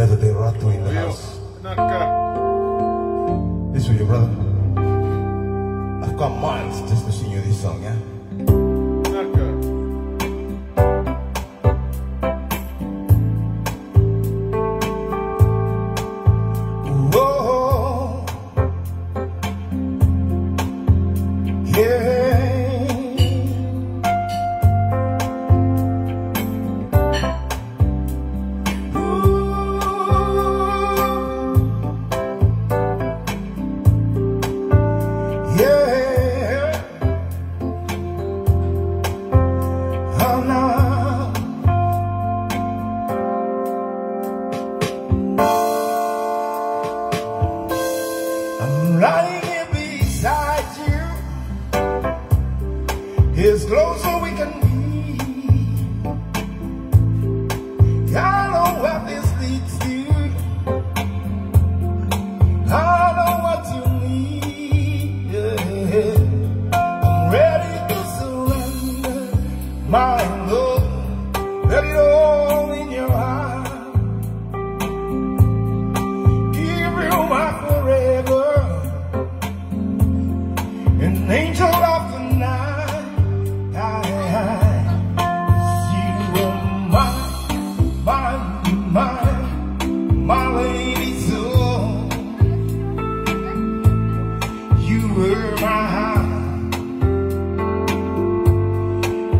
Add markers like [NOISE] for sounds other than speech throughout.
Better Day Ratu in the house. Uh, this for you, brother. I've got miles just to sing you this song, yeah? As close as we can be. I know where this leads to. I know what you need. I'm ready to surrender my love. Let it all in your heart.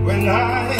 When I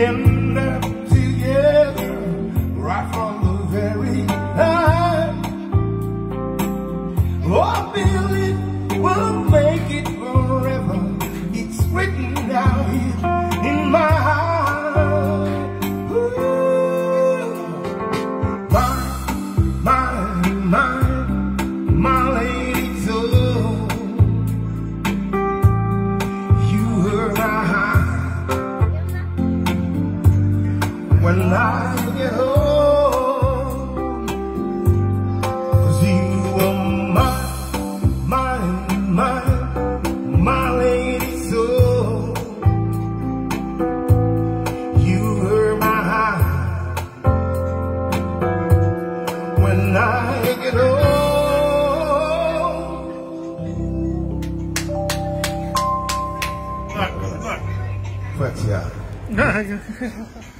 end up together right from the very time. Oh, when I get home. 'Cause you were mine, mine, mine, my lady soul. You were my heart when I get old. Quite yeah. [LAUGHS] [LAUGHS]